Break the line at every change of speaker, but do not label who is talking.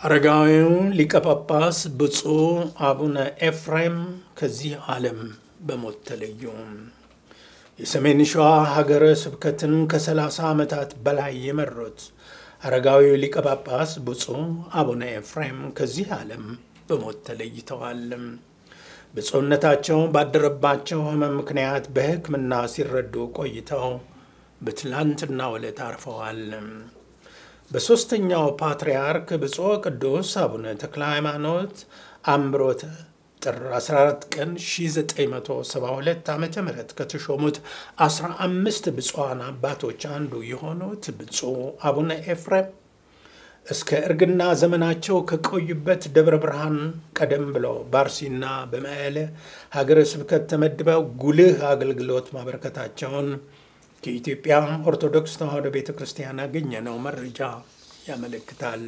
አረጋዊው ሊቀ ጳጳስ ብፁዕ አቡነ ኤፍሬም ከዚህ ዓለም በሞት ተለዩ። የሰሜን ሸዋ ሀገረ ስብከትን ከ30 ዓመታት በላይ የመሩት አረጋዊው ሊቀ ጳጳስ ብፁዕ አቡነ ኤፍሬም ከዚህ ዓለም በሞት ተለይተዋል። ብፁዕነታቸው ባደረባቸው ሕመም ምክንያት በሕክምና ሲረዱ ቆይተው በትላንትናው ዕለት አርፈዋል። በሦስተኛው ፓትርያርክ ብፁዕ ቅዱስ አቡነ ተክለ ሃይማኖት አምብሮተ ጥር 14 ቀን 1972 ዓ ም ከተሾሙት 15 ብፁዓን አባቶች አንዱ የሆኑት ብፁዕ አቡነ ኤፍሬም እስከ እርግና ዘመናቸው ከቆዩበት ደብረ ብርሃን ቀደም ብለው ባርሲና በመቀለ ሀገረ ስብከት ተመድበው ጉልህ አገልግሎት ማበረከታቸውን ከኢትዮጵያ ኦርቶዶክስ ተዋሕዶ ቤተ ክርስቲያን ያገኘነው መረጃ ያመለክታል።